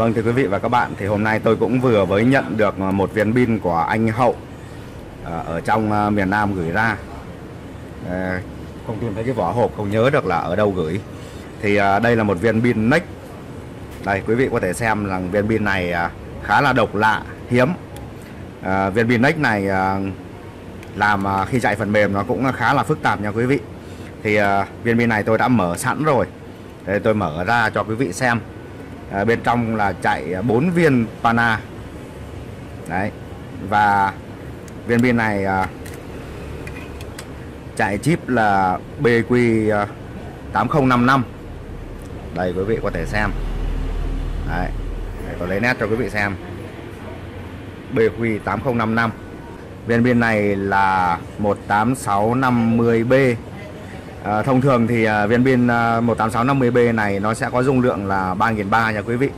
Vâng thưa quý vị và các bạn thì hôm nay tôi cũng vừa mới nhận được một viên pin của anh Hậu à, ở trong à, miền Nam gửi ra. À, không tìm thấy cái vỏ hộp không nhớ được là ở đâu gửi. Thì đây là một viên pin Nick đây quý vị có thể xem rằng viên pin này khá là độc lạ hiếm. Viên pin Nick này làm khi chạy phần mềm nó cũng khá là phức tạp nha quý vị. Thì viên pin này tôi đã mở sẵn rồi. Đây, tôi mở ra cho quý vị xem à, bên trong là chạy 4 viên pana. Đấy và viên pin này à, chạy chip là BQ 8055 ờ, đây quý vị có thể xem. Đấy để tôi lấy nét cho quý vị xem. BQ 8055 viên pin này là 18650B À, thông thường thì à, viên pin à, 18650B này nó sẽ có dung lượng là 3.300 nha quý vị.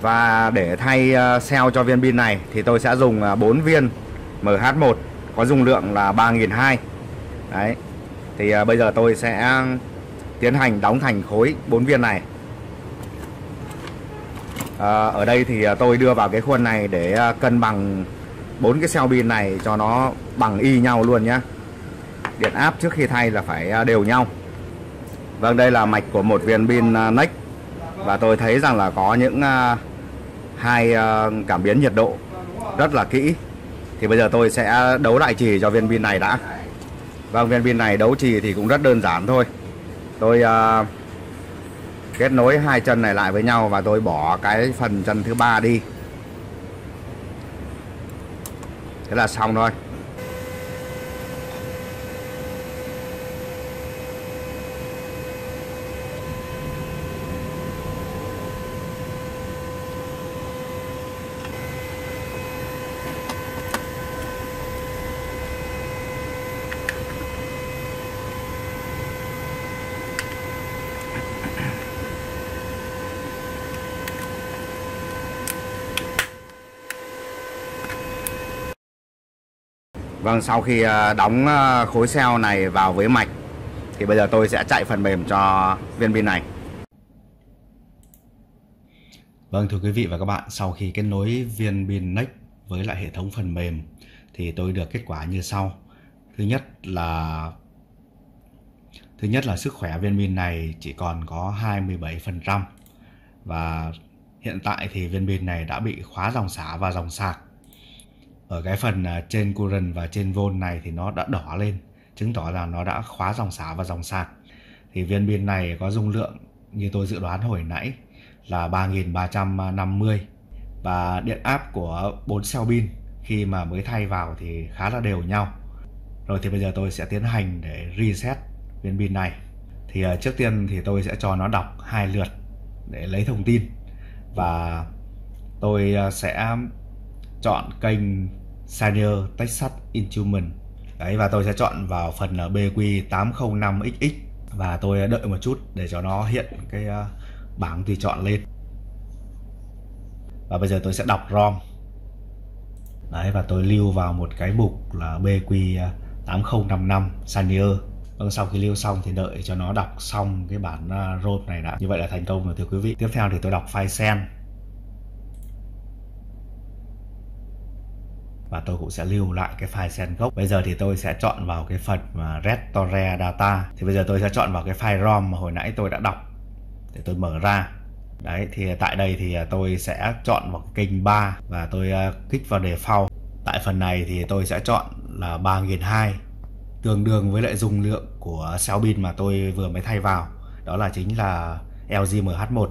Và để thay à, cell cho viên pin này thì tôi sẽ dùng à, 4 viên MH1 có dung lượng là 3.200. Đấy. Thì à, bây giờ tôi sẽ tiến hành đóng thành khối 4 viên này. À, ở đây thì à, tôi đưa vào cái khuôn này để à, cân bằng bốn cái cell pin này cho nó bằng y nhau luôn nhé điện áp trước khi thay là phải à, đều nhau. Vâng đây là mạch của một viên pin à, NEC và tôi thấy rằng là có những à, hai à, cảm biến nhiệt độ rất là kỹ. Thì bây giờ tôi sẽ đấu lại chỉ cho viên pin này đã. Vâng viên pin này đấu trì thì cũng rất đơn giản thôi. Tôi uh, kết nối hai chân này lại với nhau và tôi bỏ cái phần chân thứ ba đi. Thế là xong thôi. Vâng, sau khi à, đóng à, khối xeo này vào với mạch thì bây giờ tôi sẽ chạy phần mềm cho viên pin này. Vâng thưa quý vị và các bạn, sau khi kết nối viên pin Next với lại hệ thống phần mềm thì tôi được kết quả như sau. Thứ nhất là Thứ nhất là sức khỏe viên pin này chỉ còn có 27% và hiện tại thì viên pin này đã bị khóa dòng xả và dòng sạc ở cái phần à, trên current và trên volt này thì nó đã đỏ lên, chứng tỏ là nó đã khóa dòng xả và dòng sạc. Thì viên pin này có dung lượng như tôi dự đoán hồi nãy là 3350 và điện áp của 4 cell pin khi mà mới thay vào thì khá là đều nhau. Rồi thì bây giờ tôi sẽ tiến hành để reset viên pin này. Thì à, trước tiên thì tôi sẽ cho nó đọc hai lượt để lấy thông tin. Và tôi à, sẽ chọn kênh Senior Texas Instrument đấy và tôi sẽ chọn vào phần ờ, BQ805XX và tôi đợi một chút để cho nó hiện cái ờ, bảng tùy chọn lên và bây giờ tôi sẽ đọc ROM đấy và tôi lưu vào một cái mục là BQ8055 Sanier. Vâng, sau khi lưu xong thì đợi cho nó đọc xong cái bản ờ, ROM này đã. Như vậy là thành công rồi thưa quý vị. Tiếp theo thì tôi đọc file sen và tôi cũng sẽ lưu lại cái file sen gốc bây giờ thì tôi sẽ chọn vào cái phần mà restore data. Thì bây giờ tôi sẽ chọn vào cái file rom mà hồi nãy tôi đã đọc để tôi mở ra. Đấy thì tại đây thì tôi sẽ chọn vào kênh 3 và tôi ờ, kích vào default. Tại phần này thì tôi sẽ chọn là 3002 tương đương với lại dung lượng của sáu pin mà tôi vừa mới thay vào. Đó là chính là LG MH1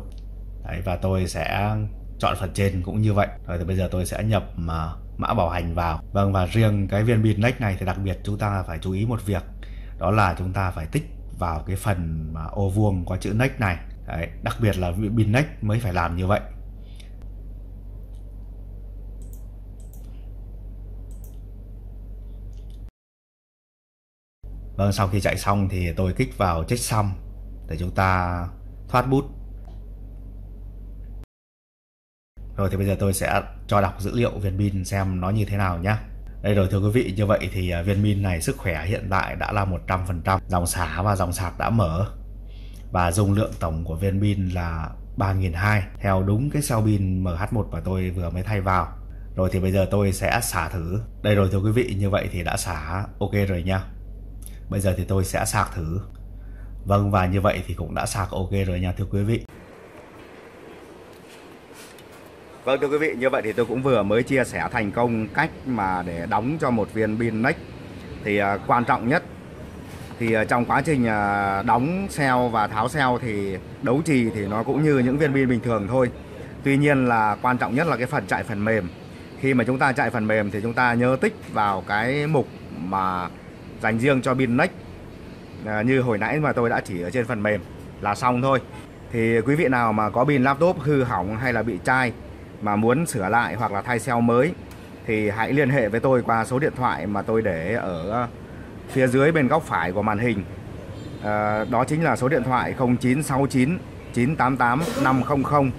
đấy, và tôi sẽ chọn phần trên cũng như vậy. Rồi thì bây giờ tôi sẽ nhập mà mã bảo hành vào. Vâng và riêng cái viên pin next này thì đặc biệt chúng ta phải chú ý một việc đó là chúng ta phải tích vào cái phần mà ô vuông có chữ next này. Đấy, đặc biệt là pin next mới phải làm như vậy. Vâng, sau khi chạy xong thì tôi kích vào check xong để chúng ta thoát bút. Rồi thì bây giờ tôi sẽ cho đọc dữ liệu viên pin xem nó như thế nào nhé. Đây rồi thưa quý vị, như vậy thì à, viên pin này sức khỏe hiện tại đã là 100%, dòng xả và dòng sạc đã mở và dung lượng tổng của viên pin là 3200 theo đúng cái sao pin MH1 mà tôi vừa mới thay vào. Rồi thì bây giờ tôi sẽ xả thử. Đây rồi thưa quý vị, như vậy thì đã xả ok rồi nha. Bây giờ thì tôi sẽ sạc thử. Vâng và như vậy thì cũng đã sạc ok rồi nha thưa quý vị. Vâng thưa quý vị, như vậy thì tôi cũng vừa mới chia sẻ thành công cách mà để đóng cho một viên pin nick Thì uh, quan trọng nhất thì uh, trong quá trình uh, đóng xeo và tháo xeo thì đấu trì thì nó cũng như những viên pin bình thường thôi. Tuy nhiên là quan trọng nhất là cái phần chạy phần mềm. Khi mà chúng ta chạy phần mềm thì chúng ta nhớ tích vào cái mục mà dành riêng cho pin nick như hồi nãy mà tôi đã chỉ ở trên phần mềm là xong thôi. Thì quý vị nào mà có pin laptop hư hỏng hay là bị chai mà muốn sửa lại hoặc là thay xeo mới thì hãy liên hệ với tôi qua số điện thoại mà tôi để ở phía dưới bên góc phải của màn hình. À, đó chính là số điện thoại 0969 988 500.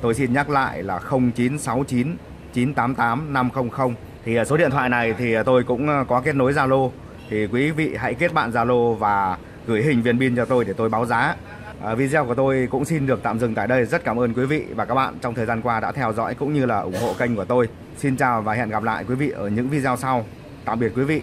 Tôi xin nhắc lại là 0969 988 500. Thì ờ, số điện thoại này thì ờ, tôi cũng có kết nối Zalo. Thì quý vị hãy kết bạn Zalo và gửi hình viên pin cho tôi để tôi báo giá. À, video của tôi cũng xin được tạm dừng tại đây. Rất cảm ơn quý vị và các bạn trong thời gian qua đã theo dõi cũng như là ủng hộ kênh của tôi. Xin chào và hẹn gặp lại quý vị ở những video sau. Tạm biệt quý vị.